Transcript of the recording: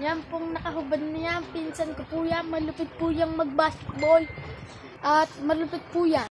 Yan pong nakahubad na yan. Pinsan ko po yan. Malupit po yung mag-basketball. At malupit po yan.